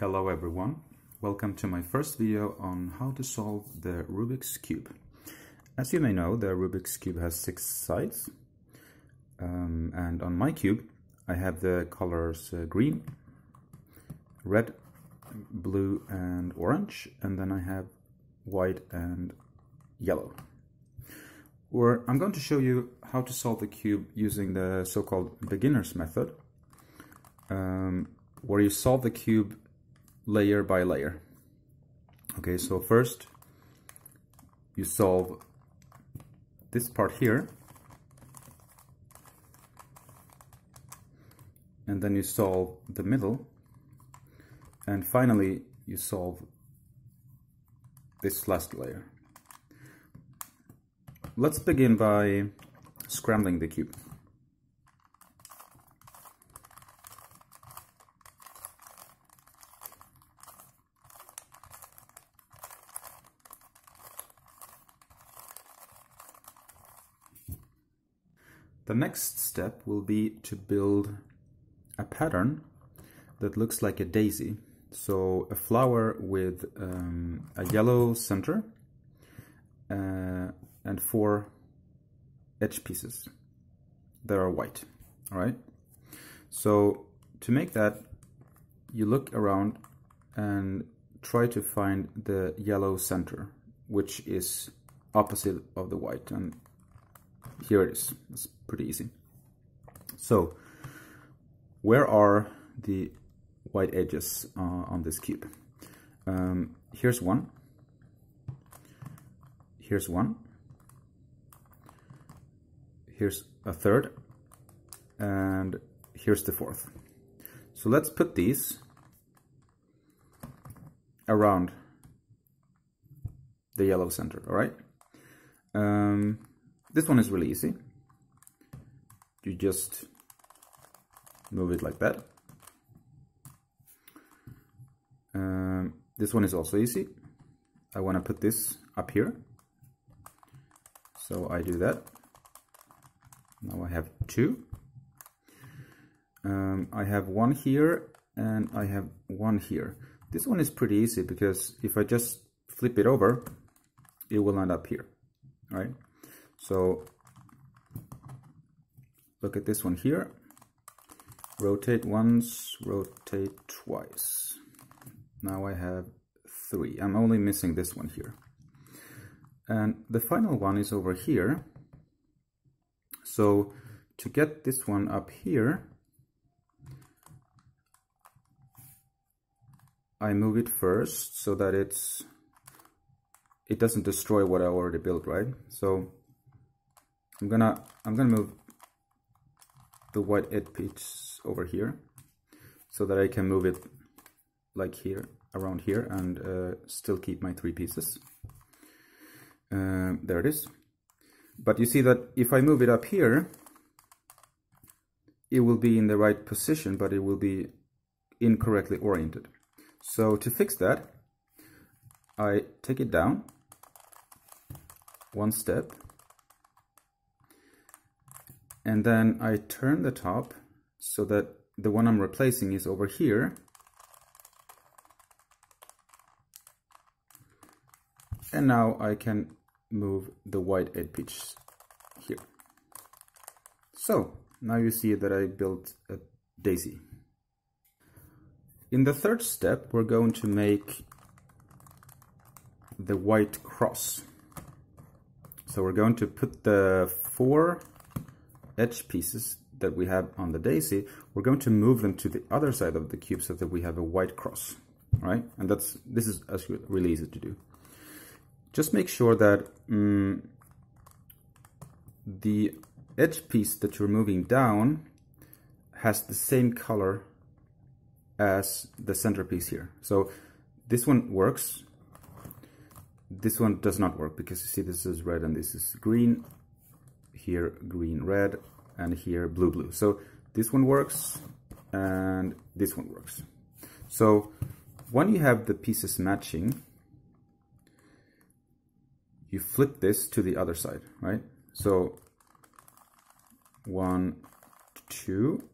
Hello everyone, welcome to my first video on how to solve the Rubik's Cube. As you may know, the Rubik's Cube has six sides um, and on my cube I have the colors uh, green, red, blue and orange and then I have white and yellow. Or I'm going to show you how to solve the cube using the so-called beginner's method um, where you solve the cube layer by layer. Okay, so first you solve this part here and then you solve the middle and finally you solve this last layer. Let's begin by scrambling the cube. Next step will be to build a pattern that looks like a daisy. So a flower with um, a yellow center uh, and four edge pieces that are white, all right? So to make that, you look around and try to find the yellow center, which is opposite of the white. And here it is. Pretty easy. So, where are the white edges uh, on this cube? Um, here's one. Here's one. Here's a third. And here's the fourth. So let's put these around the yellow center, all right? Um, this one is really easy. You just move it like that. Um, this one is also easy. I want to put this up here. So I do that. Now I have two. Um, I have one here and I have one here. This one is pretty easy because if I just flip it over, it will end up here, right? So look at this one here. Rotate once, rotate twice. Now I have three. I'm only missing this one here. And the final one is over here. So to get this one up here, I move it first so that it's it doesn't destroy what I already built, right? So I'm gonna I'm gonna move the white edge piece over here so that I can move it like here around here and uh, still keep my three pieces. Um, there it is. But you see that if I move it up here it will be in the right position but it will be incorrectly oriented. So to fix that I take it down one step and then I turn the top so that the one I'm replacing is over here. And now I can move the white edge pitch here. So now you see that I built a daisy. In the third step we're going to make the white cross. So we're going to put the four edge pieces that we have on the daisy, we're going to move them to the other side of the cube so that we have a white cross, right? And that's this is as really easy to do. Just make sure that um, the edge piece that you're moving down has the same color as the centerpiece here. So this one works. This one does not work because you see this is red and this is green here green red and here blue blue. So this one works and this one works. So when you have the pieces matching you flip this to the other side right? So one two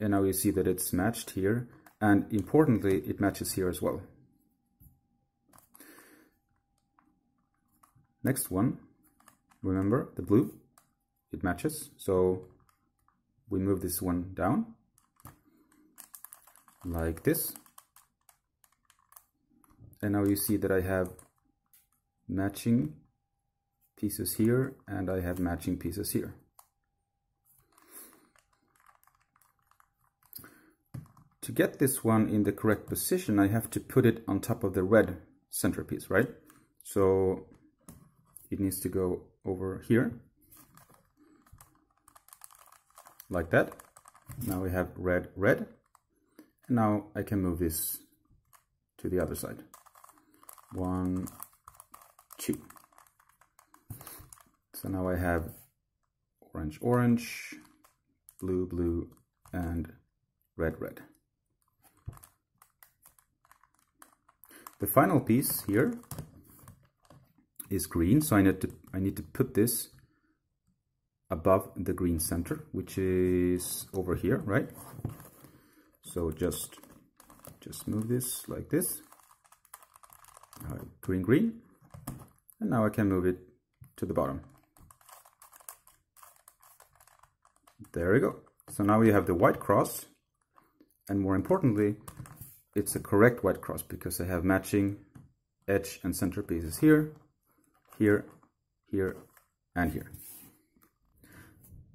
and now you see that it's matched here And importantly, it matches here as well. Next one, remember the blue, it matches. So we move this one down like this. And now you see that I have matching pieces here and I have matching pieces here. To get this one in the correct position, I have to put it on top of the red centerpiece, right? So it needs to go over here, like that. Now we have red, red. And now I can move this to the other side. One, two. So now I have orange, orange, blue, blue, and red, red. The final piece here is green, so I need to I need to put this above the green center, which is over here, right? So just just move this like this. Green, green, and now I can move it to the bottom. There we go. So now we have the white cross, and more importantly, it's a correct white cross because I have matching edge and center pieces here, here, here, and here.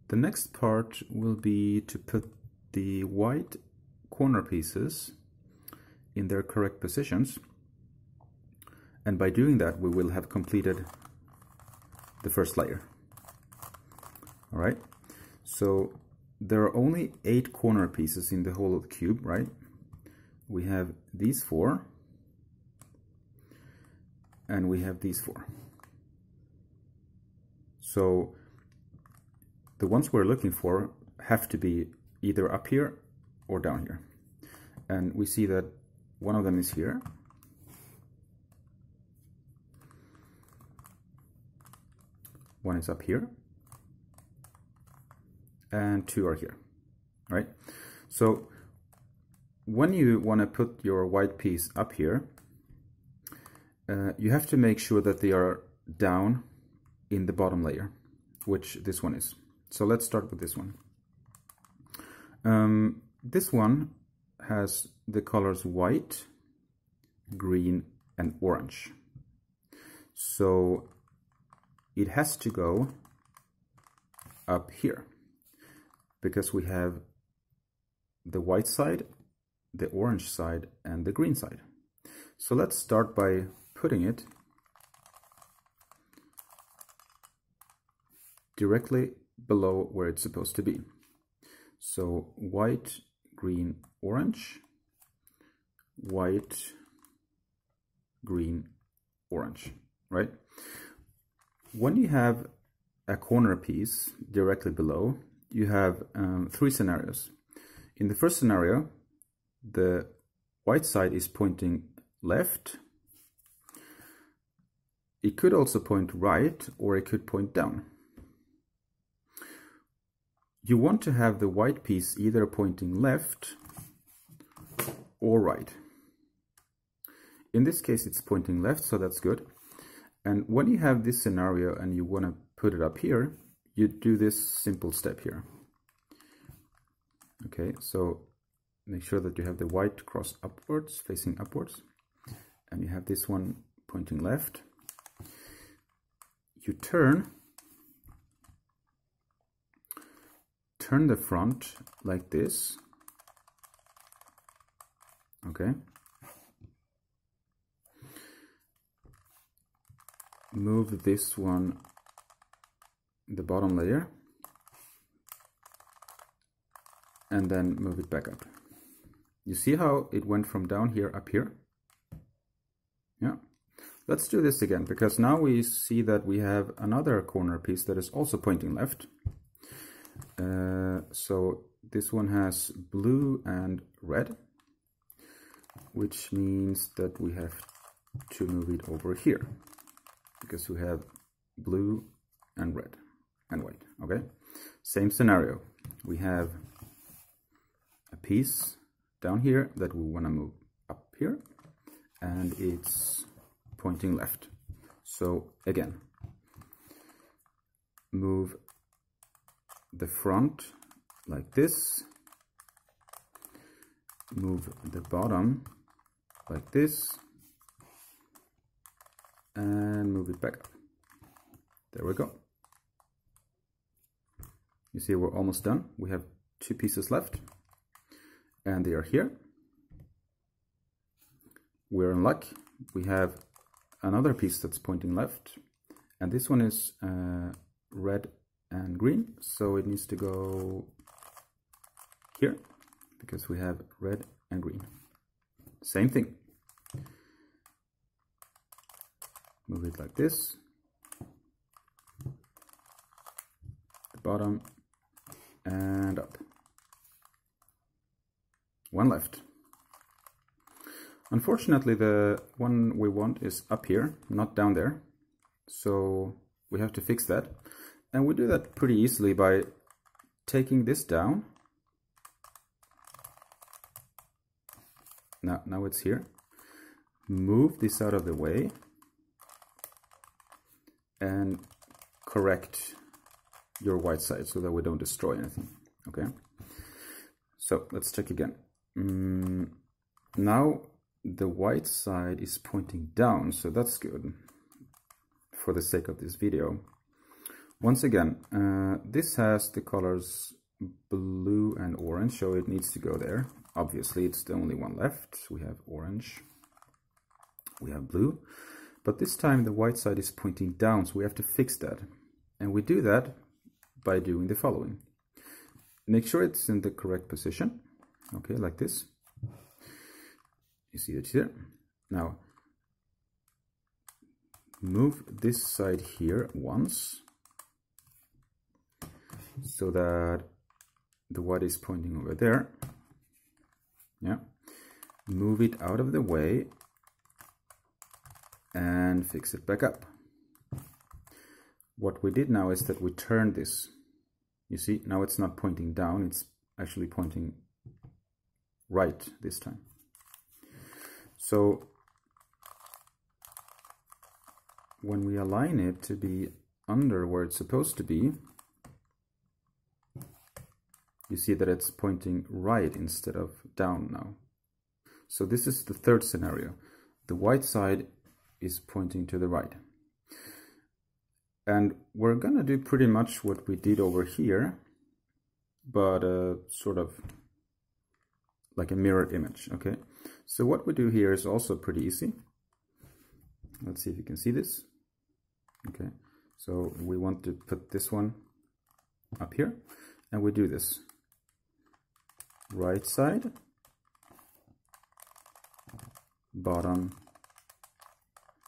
The next part will be to put the white corner pieces in their correct positions. And by doing that, we will have completed the first layer. All right, so there are only eight corner pieces in the whole cube, right? we have these four and we have these four. So the ones we're looking for have to be either up here or down here. And we see that one of them is here. One is up here. And two are here, right? So when you want to put your white piece up here, uh, you have to make sure that they are down in the bottom layer, which this one is. So let's start with this one. Um, this one has the colors white, green, and orange. So it has to go up here because we have the white side the orange side and the green side. So let's start by putting it directly below where it's supposed to be. So white, green, orange, white, green, orange, right? When you have a corner piece directly below, you have um, three scenarios. In the first scenario, the white side is pointing left. It could also point right or it could point down. You want to have the white piece either pointing left or right. In this case it's pointing left so that's good. And when you have this scenario and you want to put it up here, you do this simple step here. Okay, so make sure that you have the white cross upwards, facing upwards, and you have this one pointing left. You turn, turn the front like this, okay? Move this one, the bottom layer, and then move it back up. You see how it went from down here up here? Yeah. Let's do this again, because now we see that we have another corner piece that is also pointing left. Uh, so this one has blue and red, which means that we have to move it over here, because we have blue and red and white, okay? Same scenario. We have a piece down here that we want to move up here and it's pointing left. So again, move the front like this, move the bottom like this, and move it back up. There we go. You see we're almost done. We have two pieces left and they are here. We're in luck. We have another piece that's pointing left and this one is uh, red and green. So it needs to go here because we have red and green. Same thing. Move it like this. The bottom and up. One left. Unfortunately the one we want is up here not down there. So we have to fix that and we do that pretty easily by taking this down. Now now it's here. Move this out of the way and correct your white side so that we don't destroy anything okay? So let's check again. Mm, now the white side is pointing down so that's good for the sake of this video once again uh, this has the colors blue and orange so it needs to go there obviously it's the only one left we have orange we have blue but this time the white side is pointing down, so we have to fix that. And we do that by doing the following. Make sure it's in the correct position. Okay, like this. You see it here. Now, move this side here once so that the white is pointing over there. Yeah. Move it out of the way and fix it back up. What we did now is that we turned this. You see, now it's not pointing down, it's actually pointing right this time. So when we align it to be under where it's supposed to be, you see that it's pointing right instead of down now. So this is the third scenario. The white side is pointing to the right. And we're gonna do pretty much what we did over here, but uh, sort of like a mirror image, okay? So what we do here is also pretty easy. Let's see if you can see this. Okay, so we want to put this one up here, and we do this. Right side, bottom,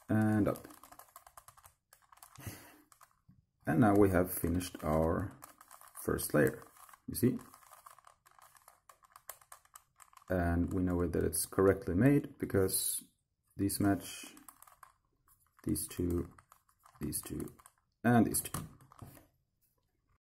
and up. And now we have finished our first layer, you see? And we know that it's correctly made because these match these two, these two, and these two.